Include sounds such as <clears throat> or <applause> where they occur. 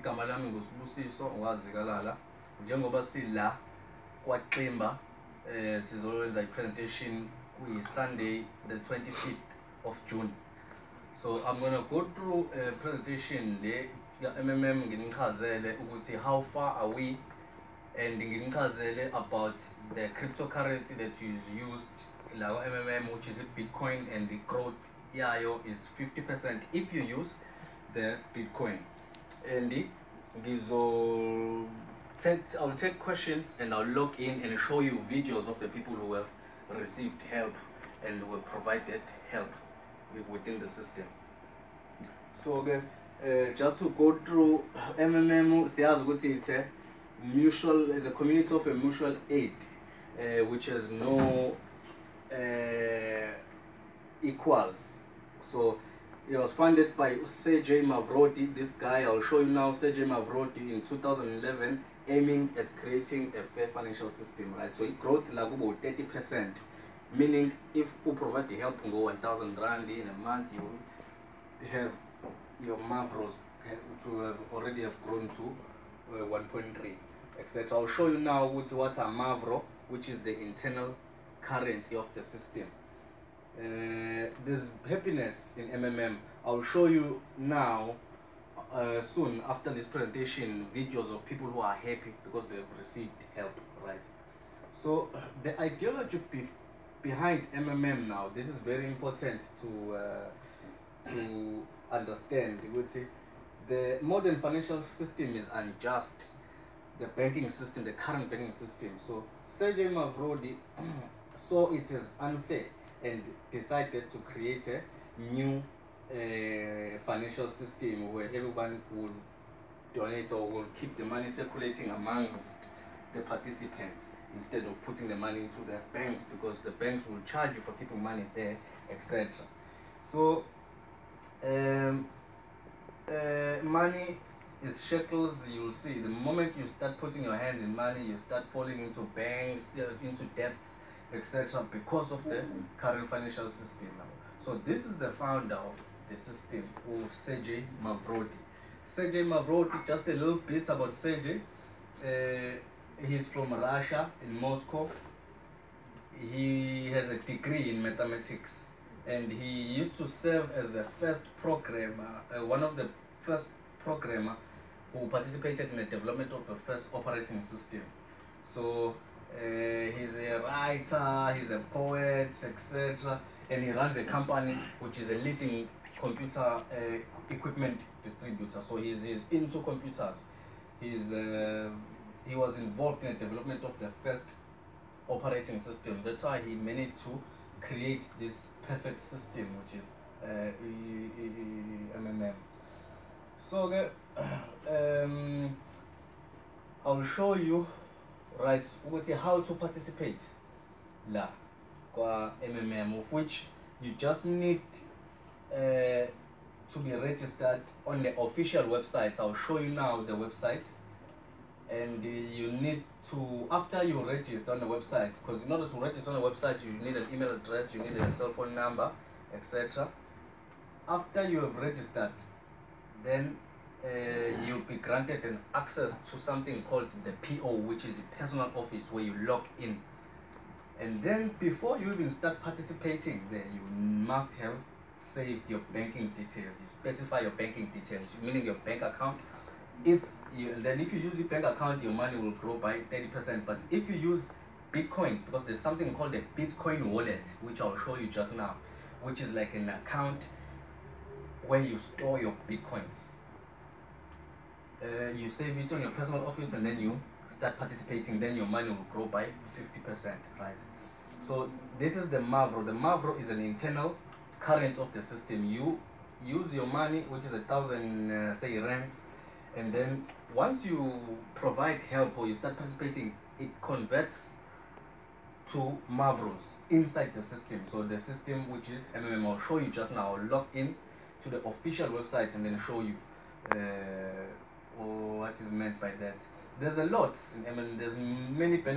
igama lami njengoba sila eh i-presentation kuyi-sunday the 25th of june. So i'm gonna go through a presentation le ya-mmm nginichazele ukuthi how far are we and nginichazele about the cryptocurrency that is used la kwa-mmm which is bitcoin and the growth yayo is 50 percent. If you use the bitcoin and ngizo take i'll take questions and i'll log in and show you videos of the people who have received help and who have provided help within the system. So ke uh, just to go through <coughs> mmm siyazi ukuthi it's a mutual is a community of a mutual aid uh, which has no uh, equals. So it was funded by Sergey Mavrodi. This guy, I'll show you now, Sergey Mavrodi in 2011, aiming at creating a fair financial system, right? So growth about 30%, meaning if you provide the help go 1,000 rand in a month, you have your Mavros to have already have grown to uh, 1.3, etc. I'll show you now what what a Mavro, which is the internal currency of the system uh, there's happiness in MMM. I'll show you now, uh, soon after this presentation, videos of people who are happy because they've received help, right? So <clears throat> the ideology be- behind MMM now, this is very important to uh, to understand. You would say the modern financial system is unjust. The banking system, the current banking system. So Sergey Mavrodi <clears throat> saw it as unfair and decided to create a new uh, financial system where everyone will donate or will keep the money circulating amongst the participants instead of putting the money into the banks because the banks will charge you for keeping money there, etc. So, um, uh, money is shekels. You'll see the moment you start putting your hands in money, you start falling into banks, uh, into debts, etc. Because of the current financial system. So this is the founder of the system, Sergey Mavrodi. Sergey Mavrodi. Just a little bit about Sergey. Uh, he's from Russia in Moscow. He has a degree in mathematics, and he used to serve as the first programmer, uh, one of the first programmer who participated in the development of the first operating system. So he's a writer, he's a poet, etc. And he runs a company which is a leading computer uh, equipment distributor. So he's, he's into computers. He's, uh, he was involved in the development of the first operating system. That's why he managed to create this perfect system, which is uh, MMM. So uh, <clears throat> um, I'll show you right ukuthi how to participate. La kwa MMM of which you just need uh, to be registered on the official website. I'll show you now the website. And uh, you need to after you register on the website because in order to register on the website you need an email address you need a cell phone number etc after you have registered then uh, you'll be granted an access to something called the PO, which is a personal office where you log in. And then before you even start participating there, you must have saved your banking details. You specify your banking details, meaning your bank account. If you then if you use your bank account, your money will grow by 30%. But if you use bitcoins, because there's something called a Bitcoin wallet, which I'll show you just now, which is like an account where you store your bitcoins. Uh, you save it on your personal office and then you start participating, then your money will grow by 50%, right? So this is the Mavro. The Mavro is an internal current of the system. You use your money, which is a thousand, uh, say, rents and then once you provide help or you start participating, it converts to Mavros inside the system. So the system, which is MMM, I'll show you just now. I'll log in to the official website and then show you uh, or what is meant by that. There's a lot. I mean, there's many benefits.